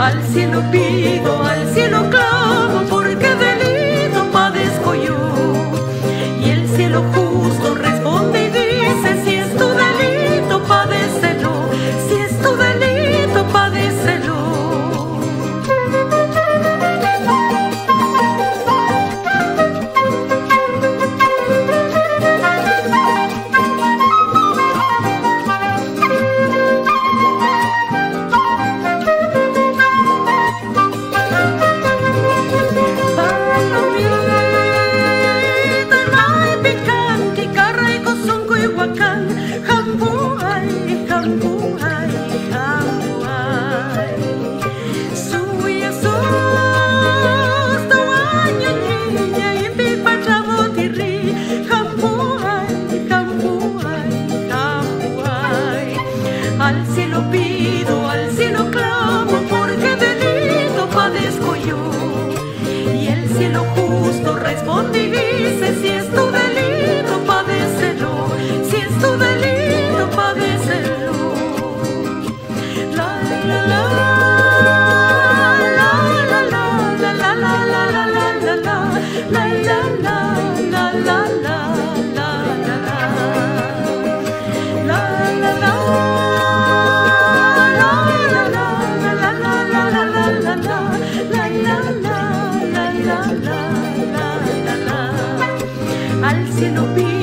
al cielo pido, al cielo clavo. cielo pide.